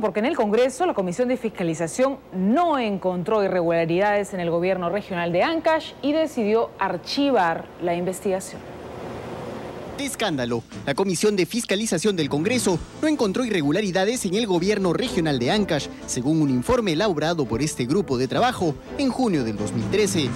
porque en el Congreso la Comisión de Fiscalización no encontró irregularidades en el gobierno regional de Ancash y decidió archivar la investigación. De escándalo, la Comisión de Fiscalización del Congreso no encontró irregularidades en el gobierno regional de Ancash, según un informe elaborado por este grupo de trabajo en junio del 2013.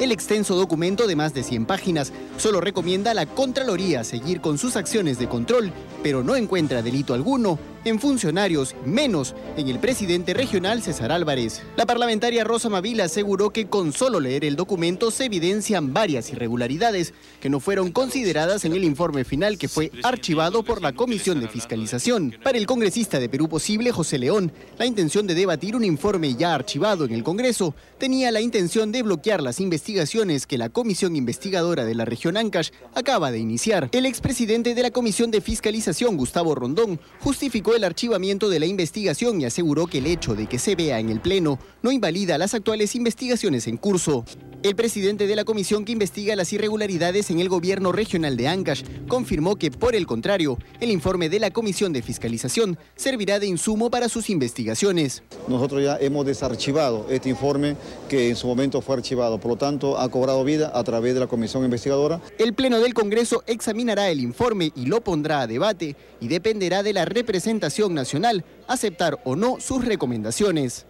El extenso documento de más de 100 páginas solo recomienda a la Contraloría seguir con sus acciones de control, pero no encuentra delito alguno en funcionarios, menos en el presidente regional César Álvarez. La parlamentaria Rosa Mavila aseguró que con solo leer el documento se evidencian varias irregularidades que no fueron consideradas en el informe final que fue archivado por la Comisión de Fiscalización. Para el congresista de Perú Posible, José León, la intención de debatir un informe ya archivado en el Congreso tenía la intención de bloquear las investigaciones que la Comisión Investigadora de la región Ancash acaba de iniciar. El expresidente de la Comisión de Fiscalización, Gustavo Rondón, justificó el archivamiento de la investigación y aseguró que el hecho de que se vea en el Pleno no invalida las actuales investigaciones en curso. El presidente de la comisión que investiga las irregularidades en el gobierno regional de Ancash confirmó que, por el contrario, el informe de la comisión de fiscalización servirá de insumo para sus investigaciones. Nosotros ya hemos desarchivado este informe que en su momento fue archivado, por lo tanto ha cobrado vida a través de la comisión investigadora. El Pleno del Congreso examinará el informe y lo pondrá a debate y dependerá de la representación nacional aceptar o no sus recomendaciones.